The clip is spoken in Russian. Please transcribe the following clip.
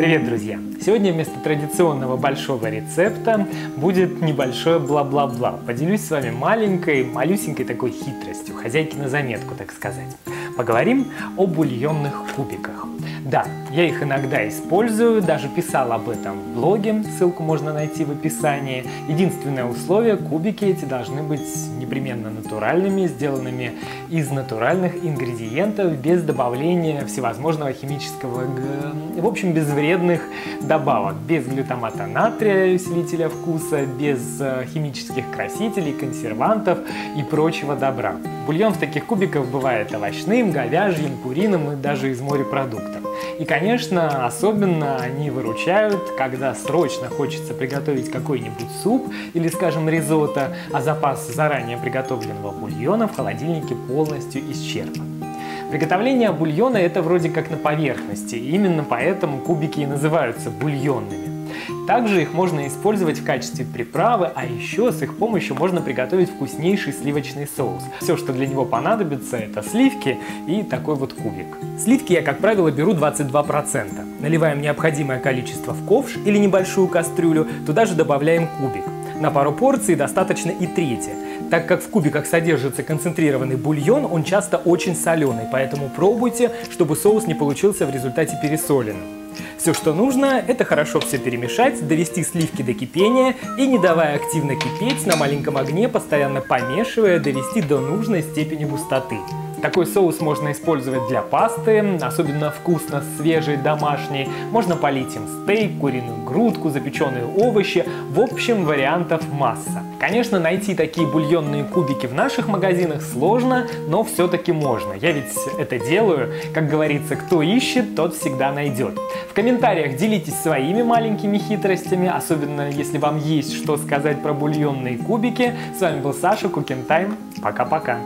Привет, друзья! Сегодня вместо традиционного большого рецепта будет небольшое бла-бла-бла. Поделюсь с вами маленькой, малюсенькой такой хитростью, хозяйки на заметку, так сказать. Поговорим о бульонных кубиках. Да, я их иногда использую, даже писал об этом в блоге, ссылку можно найти в описании. Единственное условие, кубики эти должны быть непременно натуральными, сделанными из натуральных ингредиентов, без добавления всевозможного химического, в общем, без вредных добавок, без глютамата натрия, усилителя вкуса, без э, химических красителей, консервантов и прочего добра. Бульон в таких кубиках бывает овощным, говяжьим, куриным и даже из морепродуктов. И, конечно, особенно они выручают, когда срочно хочется приготовить какой-нибудь суп или, скажем, ризотто, а запас заранее приготовленного бульона в холодильнике полностью исчерпан. Приготовление бульона это вроде как на поверхности, именно поэтому кубики и называются бульонными. Также их можно использовать в качестве приправы, а еще с их помощью можно приготовить вкуснейший сливочный соус. Все, что для него понадобится, это сливки и такой вот кубик. Сливки я, как правило, беру 22%. Наливаем необходимое количество в ковш или небольшую кастрюлю, туда же добавляем кубик. На пару порций достаточно и трети. Так как в кубиках содержится концентрированный бульон, он часто очень соленый, поэтому пробуйте, чтобы соус не получился в результате пересоленным. Все, что нужно, это хорошо все перемешать, довести сливки до кипения и, не давая активно кипеть, на маленьком огне, постоянно помешивая, довести до нужной степени густоты. Такой соус можно использовать для пасты, особенно вкусно свежий, домашний. Можно полить им стейк, куриную грудку, запеченные овощи. В общем, вариантов масса. Конечно, найти такие бульонные кубики в наших магазинах сложно, но все-таки можно. Я ведь это делаю. Как говорится, кто ищет, тот всегда найдет. В комментариях делитесь своими маленькими хитростями, особенно если вам есть что сказать про бульонные кубики. С вами был Саша Кукин Тайм. Пока-пока.